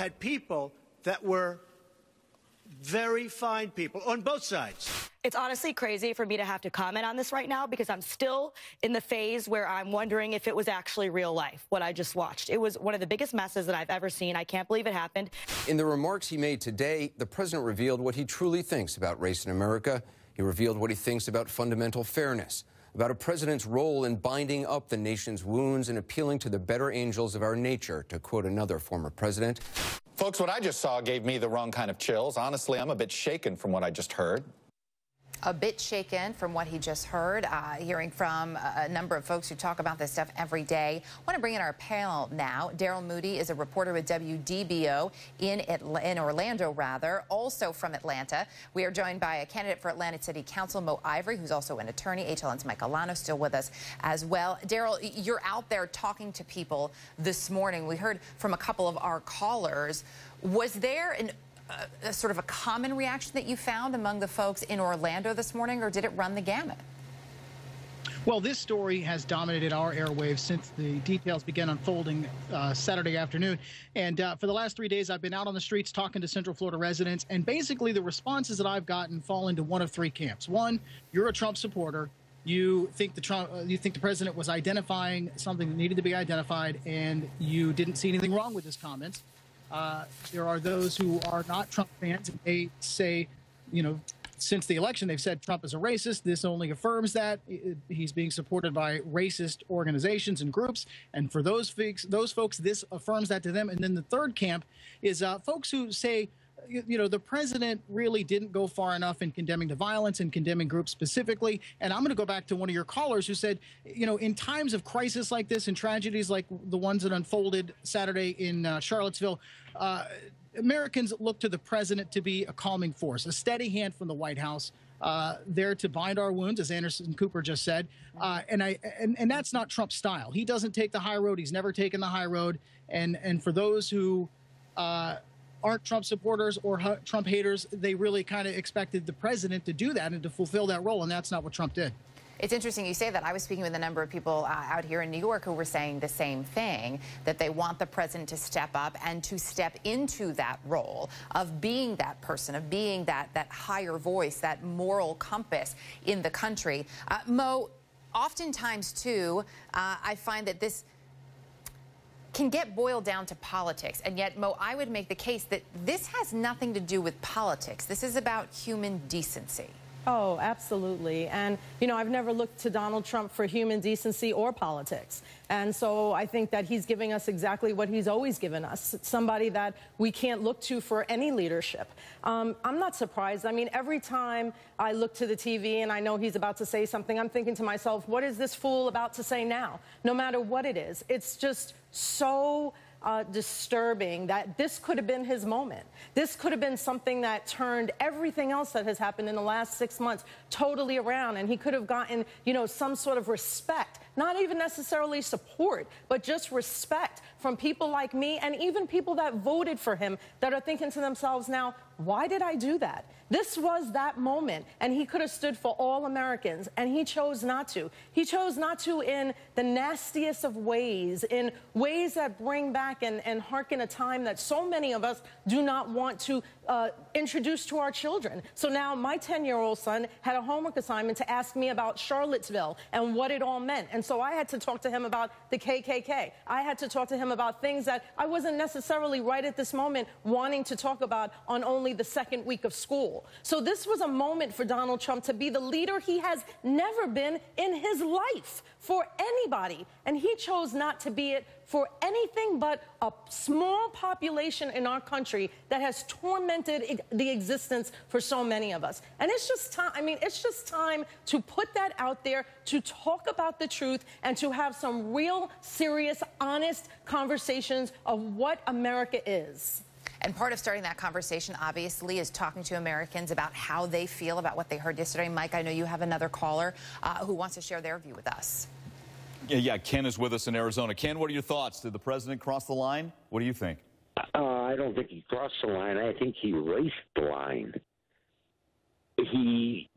had people that were very fine people on both sides. It's honestly crazy for me to have to comment on this right now because I'm still in the phase where I'm wondering if it was actually real life, what I just watched. It was one of the biggest messes that I've ever seen. I can't believe it happened. In the remarks he made today, the president revealed what he truly thinks about race in America. He revealed what he thinks about fundamental fairness, about a president's role in binding up the nation's wounds and appealing to the better angels of our nature, to quote another former president. Folks, what I just saw gave me the wrong kind of chills. Honestly, I'm a bit shaken from what I just heard a bit shaken from what he just heard, uh, hearing from a number of folks who talk about this stuff every day. I want to bring in our panel now. Daryl Moody is a reporter with WDBO in, in Orlando, rather, also from Atlanta. We are joined by a candidate for Atlanta City Council, Mo Ivory, who's also an attorney. HLN's Mike Galanos still with us as well. Daryl, you're out there talking to people this morning. We heard from a couple of our callers. Was there an a, sort of a common reaction that you found among the folks in Orlando this morning, or did it run the gamut? Well, this story has dominated our airwaves since the details began unfolding uh, Saturday afternoon. And uh, for the last three days, I've been out on the streets talking to Central Florida residents. And basically, the responses that I've gotten fall into one of three camps. One, you're a Trump supporter. You think the Trump, uh, you think the president was identifying something that needed to be identified, and you didn't see anything wrong with his comments. Uh, there are those who are not Trump fans, and they say, you know, since the election, they've said Trump is a racist. This only affirms that he's being supported by racist organizations and groups. And for those folks, those folks, this affirms that to them. And then the third camp is uh, folks who say you know, the president really didn't go far enough in condemning the violence and condemning groups specifically. And I'm going to go back to one of your callers who said, you know, in times of crisis like this and tragedies like the ones that unfolded Saturday in uh, Charlottesville, uh, Americans look to the president to be a calming force, a steady hand from the White House. Uh, there to bind our wounds, as Anderson Cooper just said, uh, and I and, and that's not Trump's style. He doesn't take the high road. He's never taken the high road. And and for those who uh, aren't Trump supporters or Trump haters. They really kind of expected the president to do that and to fulfill that role, and that's not what Trump did. It's interesting you say that. I was speaking with a number of people uh, out here in New York who were saying the same thing, that they want the president to step up and to step into that role of being that person, of being that, that higher voice, that moral compass in the country. Uh, Mo, oftentimes, too, uh, I find that this can get boiled down to politics. And yet, Mo, I would make the case that this has nothing to do with politics. This is about human decency. Oh, absolutely. And, you know, I've never looked to Donald Trump for human decency or politics. And so I think that he's giving us exactly what he's always given us somebody that we can't look to for any leadership. Um, I'm not surprised. I mean, every time I look to the TV and I know he's about to say something, I'm thinking to myself, what is this fool about to say now? No matter what it is, it's just so uh, disturbing that this could have been his moment. This could have been something that turned everything else that has happened in the last six months totally around, and he could have gotten, you know, some sort of respect, not even necessarily support, but just respect from people like me and even people that voted for him that are thinking to themselves now, why did I do that? This was that moment, and he could have stood for all Americans, and he chose not to. He chose not to in the nastiest of ways, in ways that bring back and, and harken a time that so many of us do not want to uh, introduce to our children. So now my 10 year old son had a homework assignment to ask me about Charlottesville and what it all meant. And so I had to talk to him about the KKK. I had to talk to him about things that I wasn't necessarily right at this moment wanting to talk about on only the second week of school. So this was a moment for Donald Trump to be the leader he has never been in his life for anybody. And he chose not to be it for anything but a small population in our country that has tormented the existence for so many of us. And it's just time, I mean, it's just time to put that out there, to talk about the truth, and to have some real, serious, honest conversations of what America is. And part of starting that conversation, obviously, is talking to Americans about how they feel about what they heard yesterday. Mike, I know you have another caller uh, who wants to share their view with us. Yeah, yeah, Ken is with us in Arizona. Ken, what are your thoughts? Did the president cross the line? What do you think? Uh, I don't think he crossed the line. I think he raced the line. He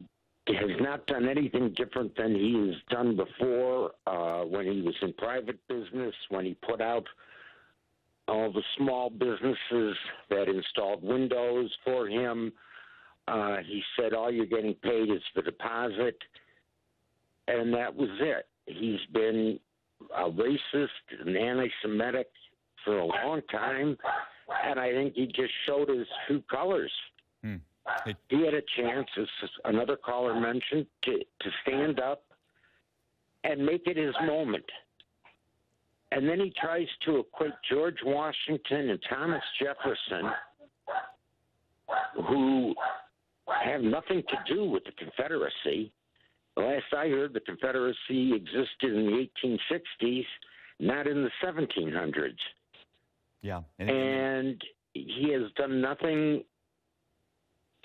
has not done anything different than he has done before uh, when he was in private business, when he put out all the small businesses that installed windows for him. Uh, he said all you're getting paid is the deposit, and that was it. He's been a racist and anti-Semitic for a long time, and I think he just showed his true colors. Hmm. He had a chance, as another caller mentioned, to, to stand up and make it his moment. And then he tries to equate George Washington and Thomas Jefferson, who have nothing to do with the Confederacy. Last I heard, the Confederacy existed in the 1860s, not in the 1700s. Yeah. And, And he has done nothing.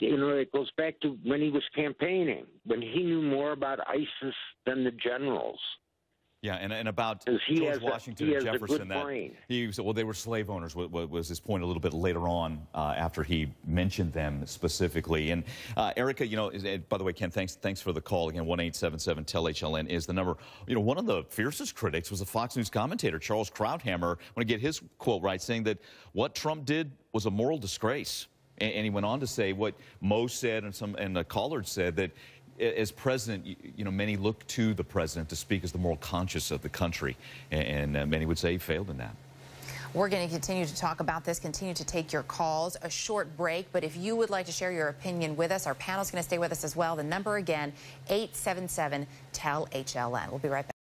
You know, it goes back to when he was campaigning, when he knew more about ISIS than the generals. yeah, and, and about George has a- Washington he and Jefferson, that brain. he said, well, they were slave owners. Was, was his point a little bit later on uh, after he mentioned them specifically? And uh, Erica, you know, by the way, Ken, thanks thanks for the call again. One eight seven seven tell HLN is the number. You know, one of the fiercest critics was a Fox News commentator, Charles Krauthammer. I want to get his quote right, saying that what Trump did was a moral disgrace. And, and he went on to say what Mo said and some and the Collard said that as president, you, you know, many look to the president to speak as the moral conscience of the country, and, and uh, many would say he failed in that. We're going to continue to talk about this, continue to take your calls. A short break, but if you would like to share your opinion with us, our panel's going to stay with us as well. The number again, 877 TEL HLN. We'll be right back.